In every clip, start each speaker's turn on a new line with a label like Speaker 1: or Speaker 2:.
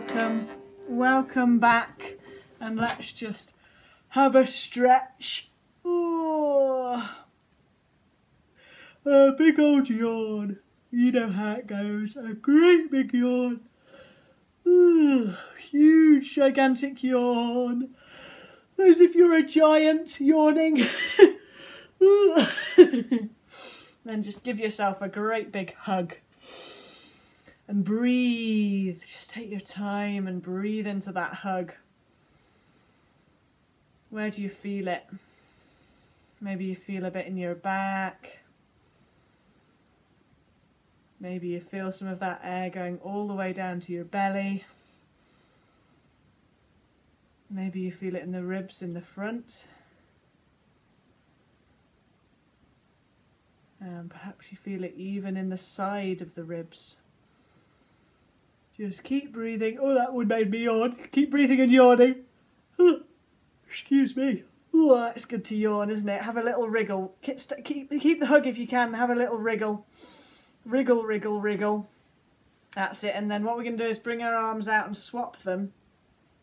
Speaker 1: welcome, welcome back. And let's just have a stretch. Ooh. A big old yawn. You know how it goes. A great big yawn. Ooh, huge, gigantic yawn. As if you're a giant yawning. then just give yourself a great big hug. And breathe. Just take your time and breathe into that hug. Where do you feel it? Maybe you feel a bit in your back. Maybe you feel some of that air going all the way down to your belly. Maybe you feel it in the ribs in the front. And perhaps you feel it even in the side of the ribs. Just keep breathing. Oh, that one made me yawn. Keep breathing and yawning. Excuse me. Oh, it's good to yawn, isn't it? Have a little wriggle. Keep, keep, the hug if you can. Have a little wriggle. Wriggle, wriggle, wriggle. That's it. And then what we're going to do is bring our arms out and swap them.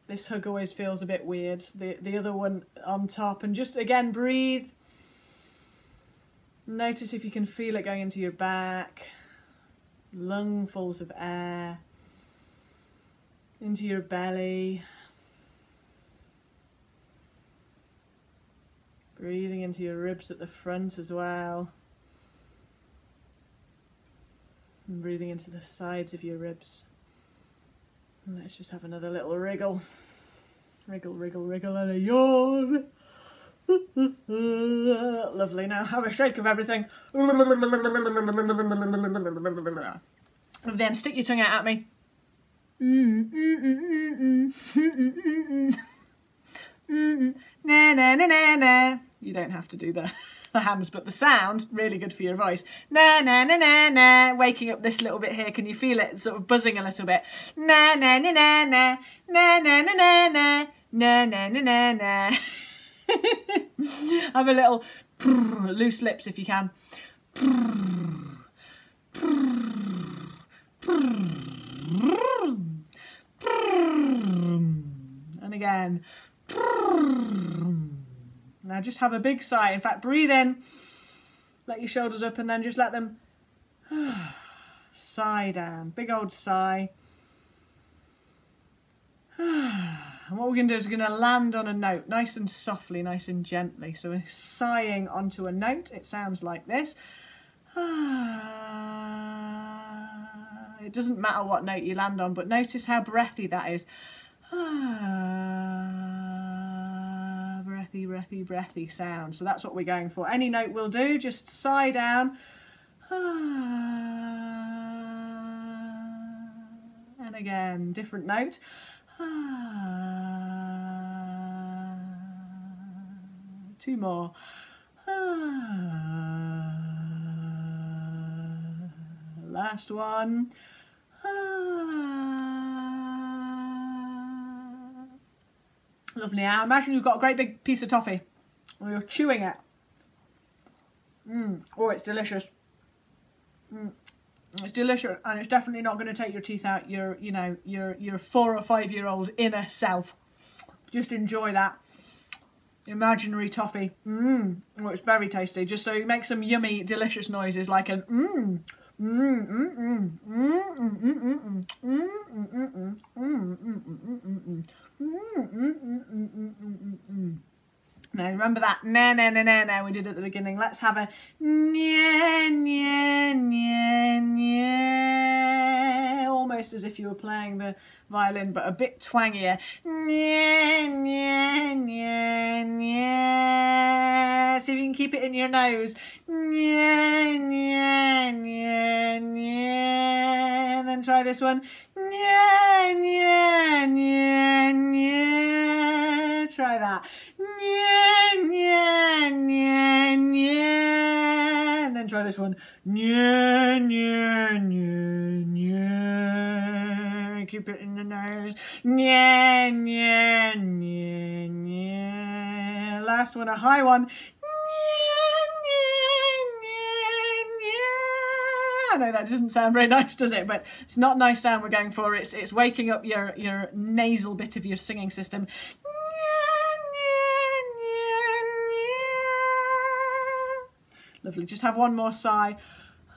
Speaker 1: This hug always feels a bit weird. The, the other one on top. And just, again, breathe. Notice if you can feel it going into your back. Lungfuls of air. Into your belly. Breathing into your ribs at the front as well. And breathing into the sides of your ribs. And let's just have another little wriggle. Wriggle, wriggle, wriggle, and a yawn. Lovely. Now have a shake of everything. And then stick your tongue out at me. Na na na na na. You don't have to do the, the hands, but the sound, really good for your voice. Na na na na na. Waking up this little bit here. Can you feel it sort of buzzing a little bit? Na na na na na. Na na na na na. Na na na na na. Have a little loose lips if you can. And again. Now just have a big sigh. In fact, breathe in, let your shoulders up, and then just let them sigh down. Big old sigh. And what we're going to do is we're going to land on a note, nice and softly, nice and gently. So we're sighing onto a note. It sounds like this. It doesn't matter what note you land on, but notice how breathy that is. Ah, breathy, breathy, breathy sound. So that's what we're going for. Any note will do, just sigh down. Ah, and again, different note. Ah, two more. Last one. Lovely. Now imagine you've got a great big piece of toffee and you're chewing it. Mmm. Oh, it's delicious. Mm. It's delicious and it's definitely not going to take your teeth out your, you know, your, your four or five year old inner self. Just enjoy that. Imaginary toffee. Mmm. Oh, it's very tasty. Just so you make some yummy, delicious noises like an mmm. Now remember that na na na na na we did at the beginning. Let's have a nya nya nya nya almost as if you were playing the violin but a bit twangier. Nya nya nya nya. See if you can keep it in your nose. Nya nya nya nya. And then try this one. Nya nya nya nya. Try that. Nya nya nya nya. And then try this one. Nya nya nya nya. Keep it in the nose. Nya nya nya nya. Last one, a high one. I know that doesn't sound very nice, does it? But it's not a nice sound we're going for. It's it's waking up your your nasal bit of your singing system. Lovely. Just have one more sigh.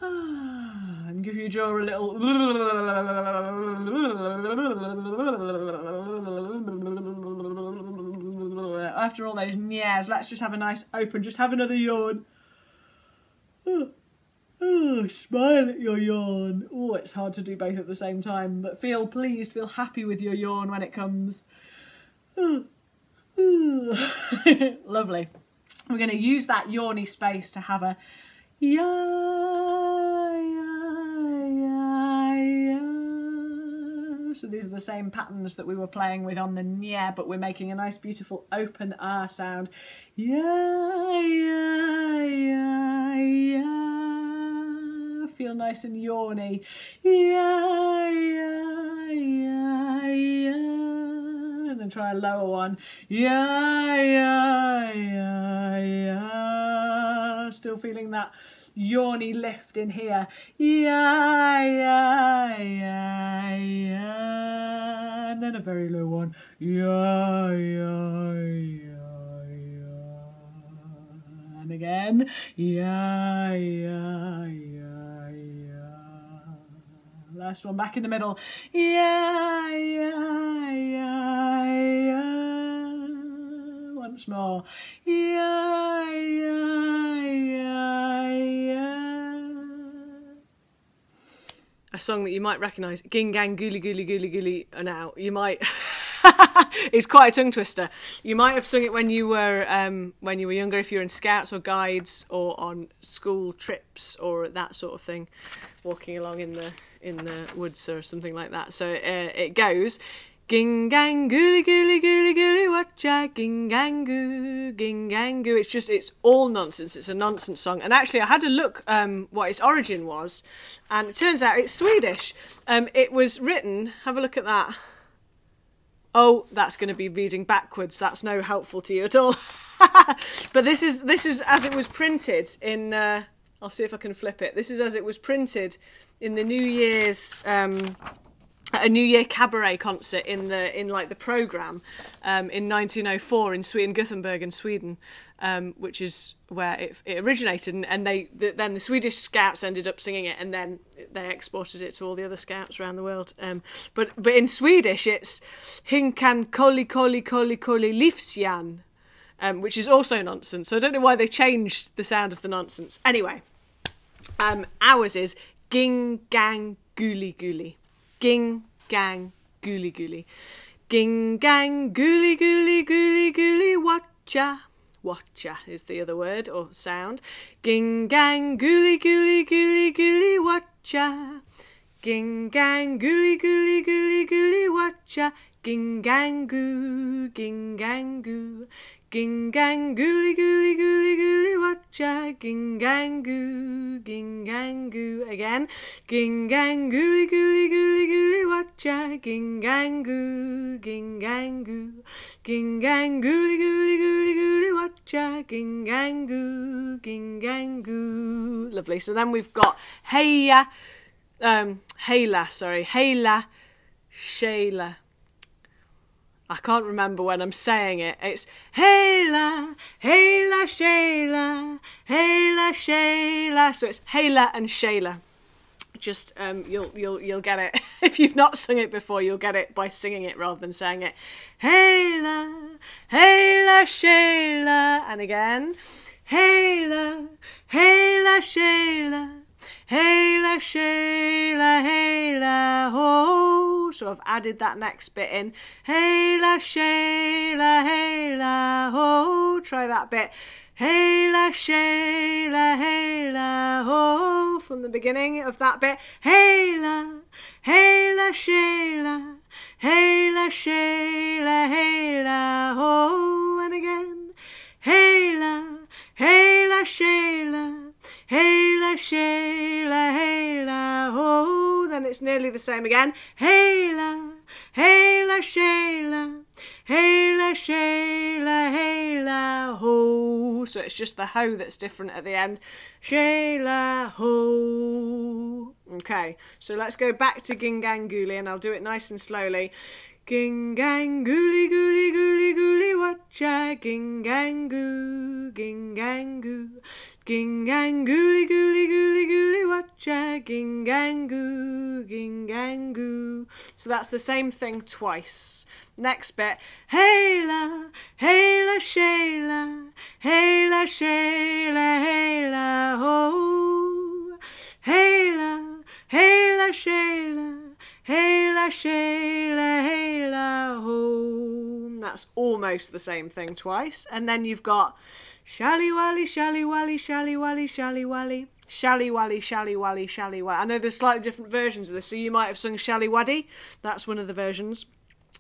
Speaker 1: And give your jaw a little. After all those nyas, let's just have a nice open. Just have another yawn. Oh, smile at your yawn. Oh, it's hard to do both at the same time, but feel pleased, feel happy with your yawn when it comes. Lovely. We're going to use that yawny space to have a ya, So these are the same patterns that we were playing with on the nya, but we're making a nice beautiful open R sound. Ya, ya, ya, ya. Feel nice and yawny. Ya, ya, ya, ya. And then try a lower one. Ya, ya, ya, ya. Still feeling that yawny lift in here. Ya, ya, very low one. Yeah, yeah, yeah, ya. And again. Yeah, yeah, ya, ya. Last one back in the middle. Yeah, yeah, yeah, ya. Once more. Yeah, ya, ya, ya.
Speaker 2: a song that you might recognise, Ging Gang Gooly Gooly Gooly Gooly are now. You might it's quite a tongue twister. You might have sung it when you were um, when you were younger, if you're in scouts or guides or on school trips or that sort of thing, walking along in the in the woods or something like that. So uh, it goes. Ging gang gooly gooly gooly gooly watcha ging gang goo ging gang goo. It's just it's all nonsense. It's a nonsense song. And actually, I had a look um, what its origin was, and it turns out it's Swedish. Um, it was written. Have a look at that. Oh, that's going to be reading backwards. That's no helpful to you at all. but this is this is as it was printed in. Uh, I'll see if I can flip it. This is as it was printed in the New Year's. Um, a New Year cabaret concert in the in like the program um, in 1904 in Sweden, Gothenburg in Sweden, um, which is where it, it originated. And, and they the, then the Swedish Scouts ended up singing it, and then they exported it to all the other Scouts around the world. Um, but but in Swedish, it's Hinkan Kolli Kolli Kolli Kolli Livsjan, um, which is also nonsense. So I don't know why they changed the sound of the nonsense. Anyway, um, ours is Ging Gang Guli Guli. Ging gang gooly gooly. Ging gang gooly gooly gooly gooly watcha. Watcha is the other word or sound. Ging gang gooly gooly gooly gooly watcha. Ging gang gooly gooly gooly gooly watcha. Ging gang goo, ging gang goo. Ging gang gooly gooly gooly gooly watcha. Ging gang goo, ging gang goo. Again. Ging gang gooly gooly gooly gooly watcha. Ging gang goo, ging gang goo. Ging gang gooly gooly gooly gooly watcha. Ging gang goo, ging gang goo. Lovely. So then we've got heya, um, heyla, sorry, heyla, shayla. I can't remember when I'm saying it. It's Hela, Hela, Shayla, Hela, Shayla. So it's Hela and Shayla. Just um, you'll you'll you'll get it if you've not sung it before. You'll get it by singing it rather than saying it. Hela, Hela, Shayla, and again, Hela, Hela, Shayla. Hela, Shayla, Hela, ho. So I've added that next bit in. Hela, Shayla, Hela, ho. Try that bit. Hela, Shayla, Hela, ho. From the beginning of that bit. Hela, Hela, Shayla, Hela, Shayla, Hela, ho. And again. Hey la shay hey la ho. Then it's nearly the same again. Hey la, hey la Shayla, hey la shay hey la ho. So it's just the ho that's different at the end. Shay ho. Okay, so let's go back to Gingangooli and I'll do it nice and slowly. Gingangooli, gooli, gooli, gooli, watcha, gingangoo, gingangoo. Gingang gooly gooly gooly gooly watcha, gingang goo, gingang goo. So that's the same thing twice. Next bit. Hayla, hayla, shayla, hayla, shayla, hayla, ho. Hayla, hayla, shayla, hayla, shayla, hayla, ho. That's almost the same thing twice. And then you've got shally wally, shally wally, shally wally, shally wally. Shally wally, shally wally, shally wally. I know there's slightly different versions of this, so you might have sung shally waddy. That's one of the versions.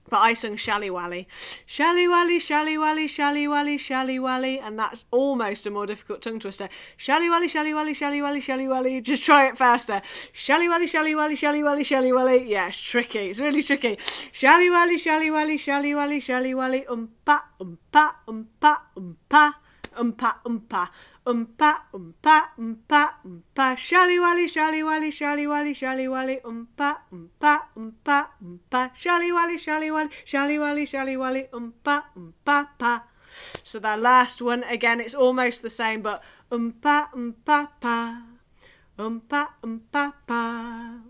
Speaker 2: But I sung Shally Wally. Shally Wally, Shally Wally, Shally Wally, Shally Wally. And that's almost a more difficult tongue twister. Shally Wally, Shally Wally, Shally Wally, Shally Wally. Just try it faster. Shally Wally, Shally Wally, Shally Wally, Shally Wally. Yeah, it's tricky. It's really tricky. Shally Wally, Shally Wally, Shally Wally, Shally Wally. Umpa, umpa, umpa, umpa. Umpa, umpa, umpa, umpa, umpa, umpa. Shally Wally, Shally Wally, Shally Wally, Shally Wally. Umpa, umpa, umpa, umpa. Shally Wally, Shally Wally, Shally Wally, Shally Wally. Umpa, umpa, pa. So that last one, again, it's almost the same, but umpa, umpa, pa. Umpa, umpa, pa.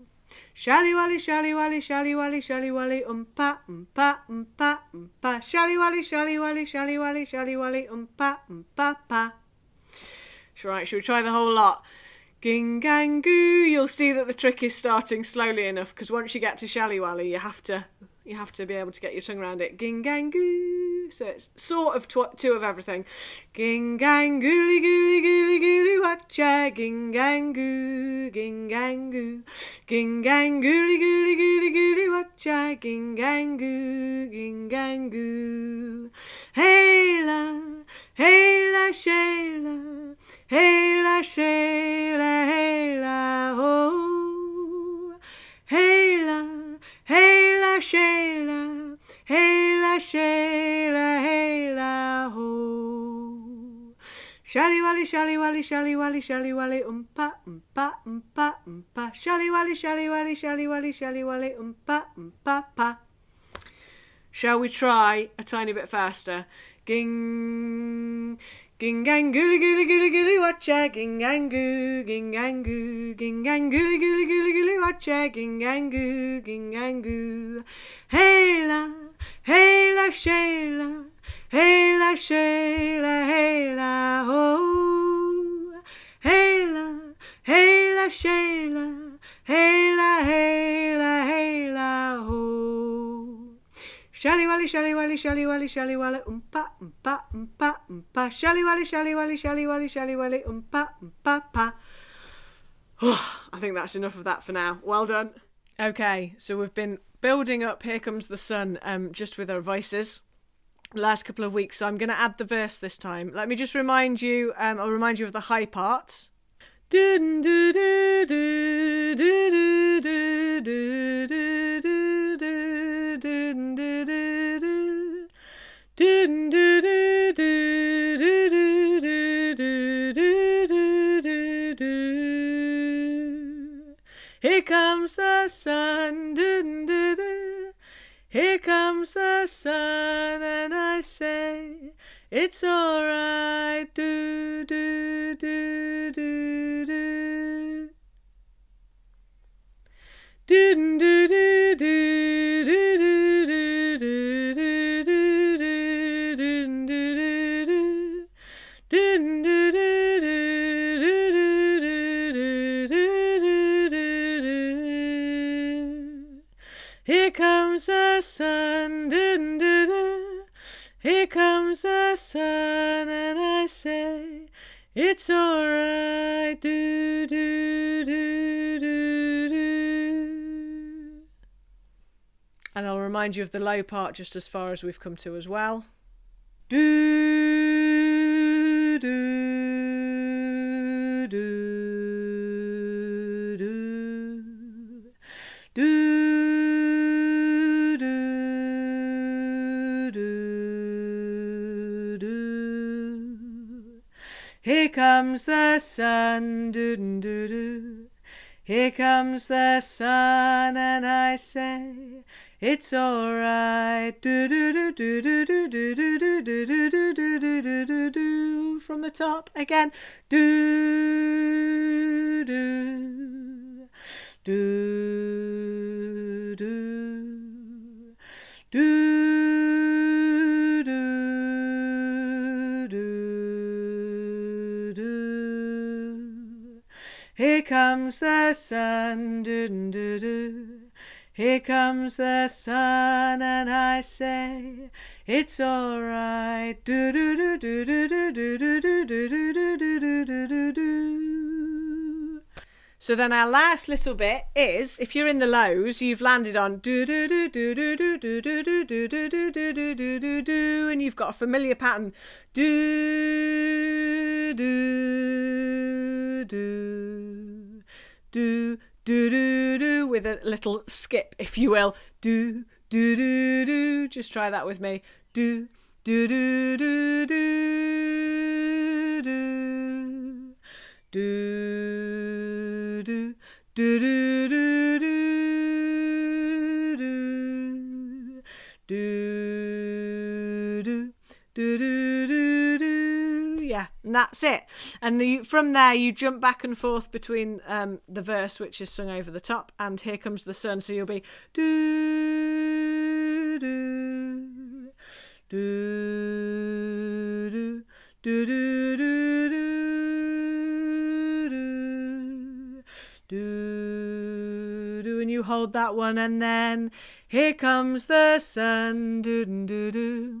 Speaker 2: Shally Wally, Shally Wally, Shally Wally, Shally Wally, umpa, umpa, umpa, umpa. Shally Wally, Shally Wally, Shally Wally, Shally Wally, umpa, umpa, pa. Right, should we try the whole lot? Gingangoo. You'll see that the trick is starting slowly enough because once you get to Shally Wally, you have to you have to be able to get your tongue around it. Gingangoo. So it's sort of tw- two of everything. Gingangooly gooly gooly gooly watcha. Gingangoo. Gingangoo. Gingangooly gooly gooly gooly watcha. Gingangoo. Gingangoo. Hela. Hela shayla. Hela shayla. Hela ho. Shally wally, shally wally, shally wally, shally wally, umpa, umpa, umpa, umpa. Shally wally, shally wally, shally wally, shally wally, umpa, umpa, pa. Shall we try a tiny bit faster? Ging, ging gingang, gully, gully, gully. gooley, watcha, gingang, goo, ging, gang, goo, ging gingang, gully, gully, gully. gooley, watcha, gingang, goo, ging, gang, goo. Hey la, hey la, Shayla ging gang goo ging gang goo Hela hela shayla hela shayla hela ho Hela hela shayla hela hela hela ho Shally wally, shally wally, shally wally, shally wally, umpa, umpa, umpa, umpa. Shally wally, shally wally, shally wally, shally wally, umpa, umpa, pa. I think that's enough of that for now. Well done. Okay, so we've been building up Here Comes the Sun um, just with our voices last couple of weeks, so I'm going to add the verse this time. Let me just remind you, um, I'll remind you of the high parts. Here comes the sun comes the sun, and I say it's alright, do do do do do. Do do do do do Here comes the sun, dun, dun, dun. Here comes the sun, and I say it's alright, do do do do do. And I'll remind you of the low part just as far as we've come to as well. Do do comes the sun. Doo doo doo. Here comes the sun, and I say it's alright. Do do do do do do do do do do do do do do do do do from the top again. Do comes the sun. Do do do. Here comes the sun, and I say it's alright. Do do do do do do do do do do do do do do do. So then our last little bit is if you're in the lows, you've landed on do do do do do do do do do do do do do do and you've got a familiar pattern do do do do do do do with a little skip, if you will. Do do do do. Just try that with me. Do do do do do do do and that's it. And the, from there you jump back and forth between um, the verse which is sung over the top and here comes the sun. So you'll be do do do do do do do do do do and you hold that one and then here comes the sun. Do do do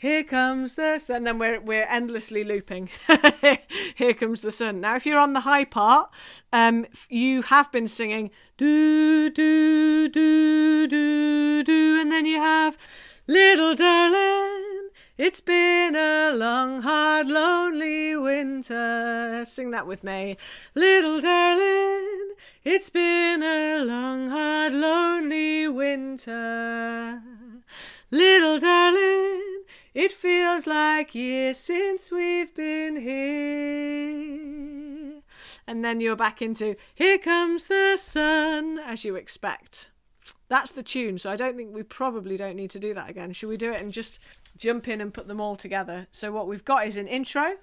Speaker 2: here comes the sun. And then we're we're endlessly looping. Here comes the sun. Now, if you're on the high part, um, you have been singing do do do do do, and then you have little darling. It's been a long, hard, lonely winter. Sing that with me. Little darling, it's been a long, hard, lonely winter. Little darling, it feels like years since we've been here. And then you're back into Here Comes the Sun, as you expect. That's the tune, so I don't think we probably don't need to do that again. Should we do it and just jump in and put them all together? So, what we've got is an intro,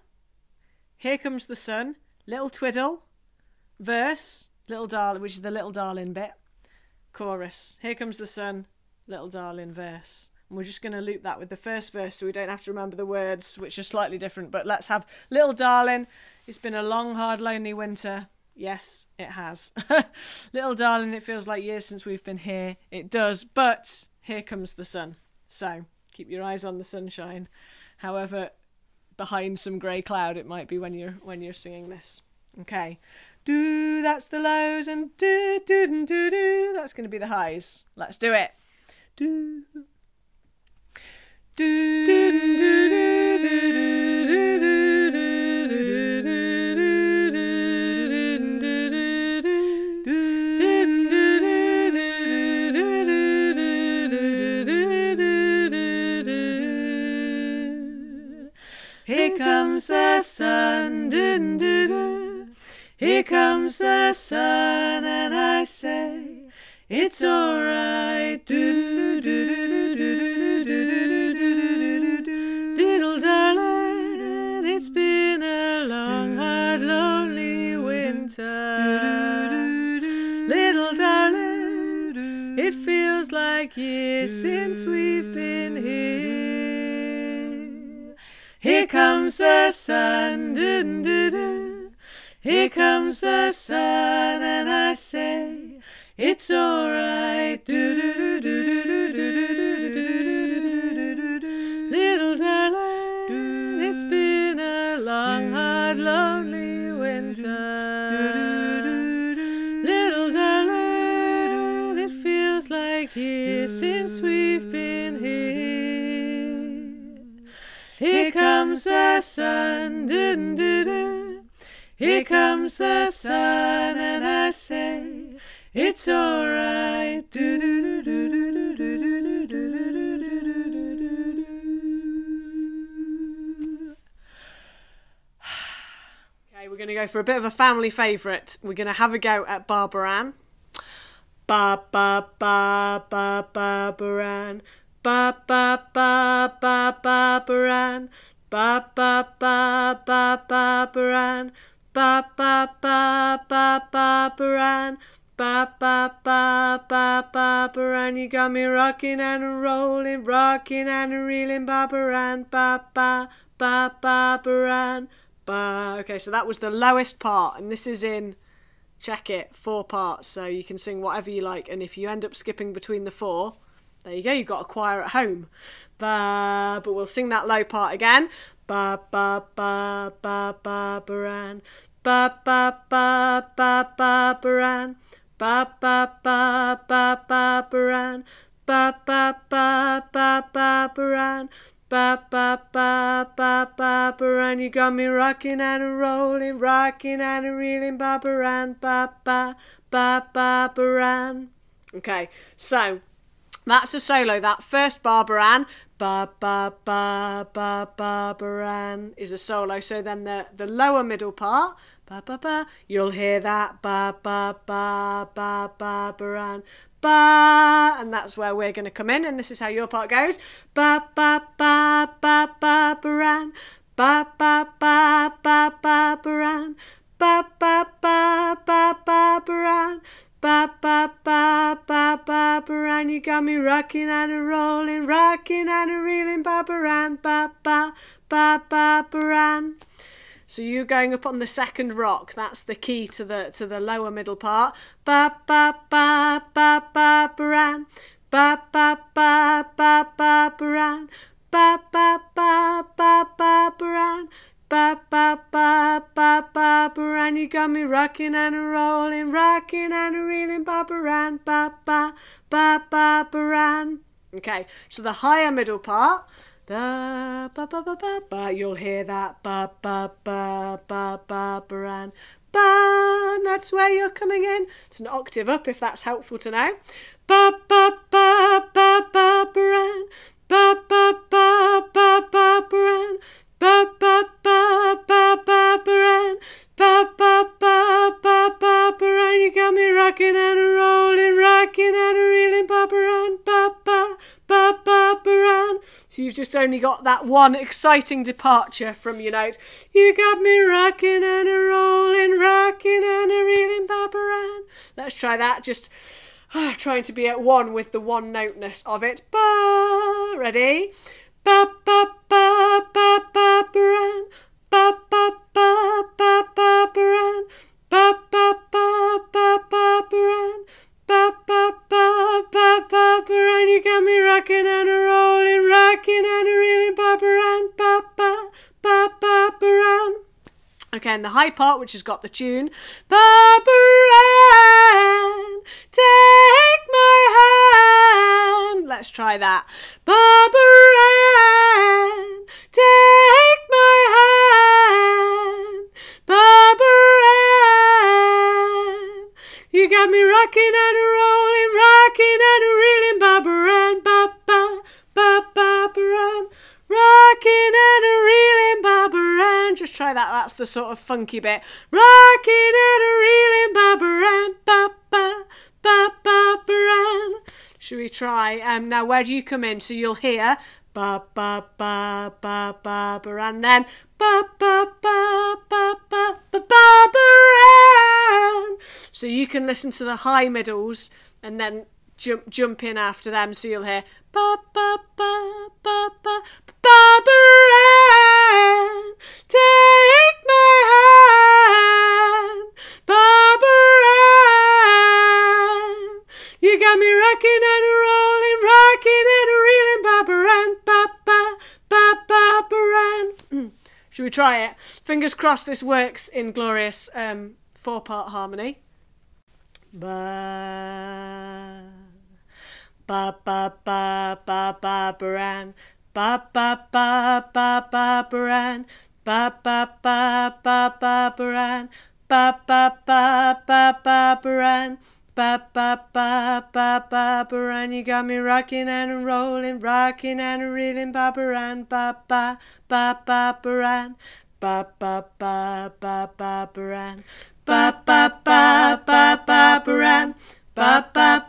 Speaker 2: Here Comes the Sun, little twiddle, verse, little darling, which is the little darling bit, chorus, Here Comes the Sun, little darling verse. We're just going to loop that with the first verse so we don't have to remember the words, which are slightly different. But let's have Little Darling. It's been a long, hard, lonely winter. Yes, it has. Little Darling, it feels like years since we've been here. It does. But here comes the sun. So keep your eyes on the sunshine. However, behind some grey cloud it might be when you're when you're singing this. Okay. Do that's the lows and do do do do that's going to be the highs. Let's do it. Do here comes the sun. Here comes the sun, and I say it's alright. Do years since we've been here. Here comes the sun, doo doo doo. Here comes the sun, and I say it's do do since we've been here. Here comes the sun, dun, dun, dun. here comes the sun, and I say it's alright. Do, do, do, do, do, do, do, do, do, do, do, do, do, do, do, do. Okay, we're going to go for a bit of a family favourite. We're going to have a go at Barbara Ann. Ba ba ba ba Barbara Ann. Ba ba ba ba Barbara Ann. Ba ba ba ba Barbara Ann. Ba ba ba ba Barbara Ann. Ba ba ba ba Barbara Ann. You got me rocking and rolling, rocking and reeling, Barbara Ann. Ba ba ba Barbara Ann. Ba. Okay, so that was the lowest part, and this is in check it four parts so you can sing whatever you like and if you end up skipping between the four there you go you've got a choir at home ba but we'll sing that low part again ba ba ba ba ba baran ba ba ba ba ba baran ba ba ba ba ba baran ba ba ba ba ba baran Ba ba ba ba ba baran, you got me rocking and rolling, rocking and reeling, ba baran, ba ba ba ba baran. Okay, so that's a solo. That first barbaran, ba ba ba ba barbaran is a solo. So then the the lower middle part, ba ba ba, you'll hear that ba ba ba ba barbaran. Ba, and that's where we're going to come in, and this is how your part goes. Ba ba ba ba ba baran, ba ba ba ba ba baran, ba ba ba ba ba baran. Ba ba ba ba ba baran, you got me rocking and a rolling, rocking and a reeling, ba baran, ba ba ba ba baran. So you're going up on the second rock. That's the key to the to the lower middle part. Ba ba ba ba ba baran. Ba ba ba ba ba baran. Ba ba ba ba ba baran. Ba ba ba ba ba baran. You got me rocking and rolling, rocking and reeling, ba baran. Ba ba ba ba baran. Okay, so the higher middle part. Da ba ba ba ba ba. You'll hear that ba ba ba ba ba baran. Ba, and that's where you're coming in. It's an octave up if that's helpful to know. Ba ba ba ba ba baran. Ba ba ba ba ba baran. Ba ba ba ba ba baran. Ba ba ba ba ba baran. You got me rocking and rolling, rocking and reeling, ba. Ba ba ba ba baran. So you've just only got that one exciting departure from your note. You got me rocking and a rolling, rocking and a reeling, baran. Let's try that. Just ah, trying to be at one with the one noteness of it. Ba. Ready? Ba ba ba. Ba ba And the high part, which has got the tune, Barbaran, take my hand. Let's try that. Barbaran, That's the sort of funky bit. Rocking and reeling, Barbaran. Ba ba ba Barbaran. Should we try? Um, now where do you come in? So you'll hear ba ba ba ba Barbaran. Then ba ba ba ba ba ba Barbaran. So you can listen to the high middles and then jump jump in after them. So you'll hear ba ba ba ba ba Barbaran, take my hand, Barbaran. You got me rocking and rolling, rocking and reeling, Barbaran, ba ba ba Barbaran. Should we try it? Fingers crossed this works in glorious um, four part harmony. Ba ba ba ba ba ba baran ba ba ba ba ba baran ba ba ba ba ba baran ba ba ba ba ba baran ba ba ba ba ba baran you got me rocking and rolling rocking and reeling ba baran ba ba ba ba baran ba ba ba ba ba baran ba ba ba ba ba baran ba ba ba ba ba baran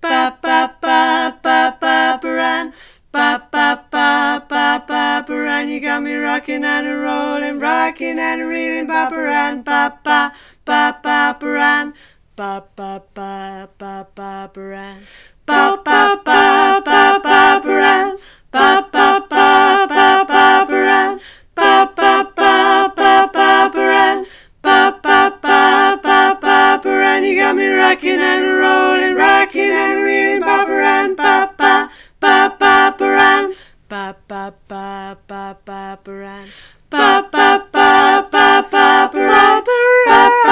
Speaker 2: ba ba ba ba ba baran ba ba ba ba ba baran you got me rocking and a rolling rocking and reeling ba baran ba ba ba ba baran ba ba ba ba ba baran ba ba ba ba ba baran ba ba ba ba ba baran ba ba ba ba ba baran ba ba ba baran you got me rocking and rolling rocking and reeling ba baran ba ba ba ba baran ba ba ba ba ba baran ba ba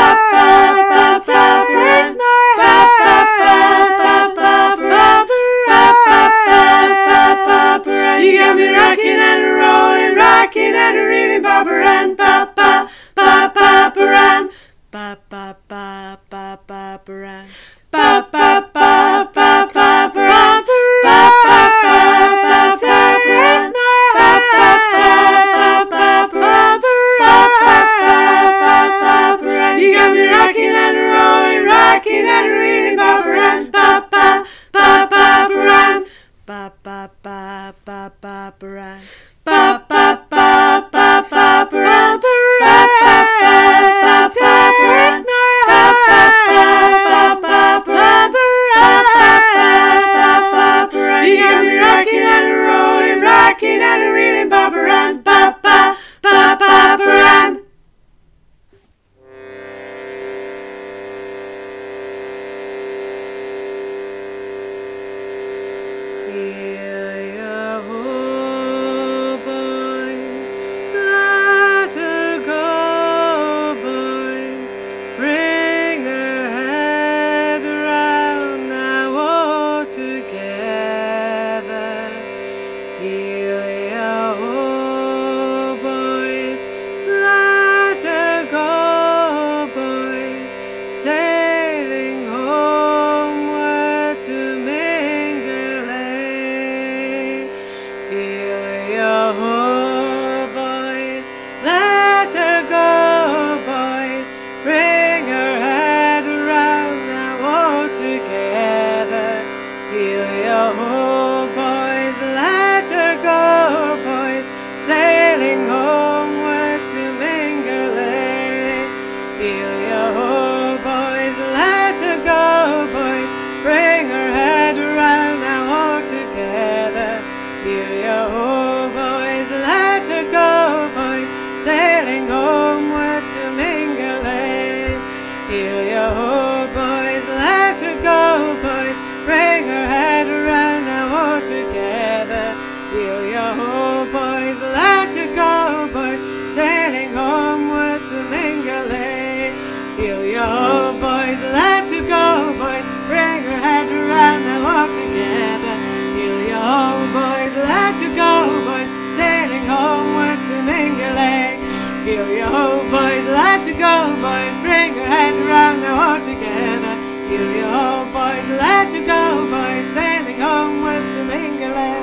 Speaker 2: Hear ya, ho, boys, let her go, boys. Bring your head around now, all together. Hear ya, ho, boys, let her go, boys. Sailing homeward to Mingulay.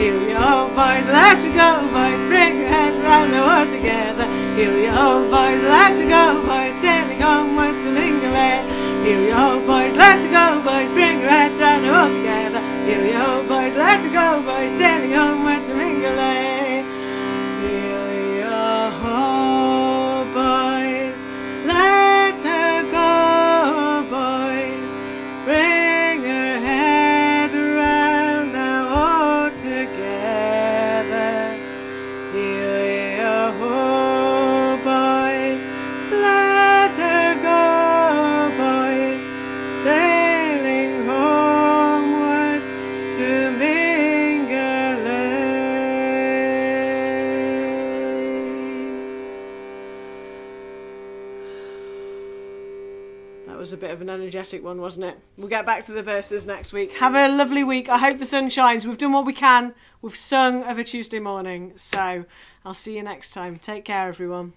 Speaker 2: Hear ya, ho, boys, let her go, boys. Bring your head around now, all together. Hear ya, ho, boys, let her go, boys. Sailing homeward to Mingulay. Hear ya, ho, boys, let her go, boys. Bring her head around now, all together. Hear ya, ho, boys, let her go, boys. Sailing homeward to Mingulay. Energetic one, wasn't it? We'll get back to the verses next week. Have a lovely week. I hope the sun shines. We've done what we can. We've sung of a Tuesday morning. So I'll see you next time. Take care, everyone.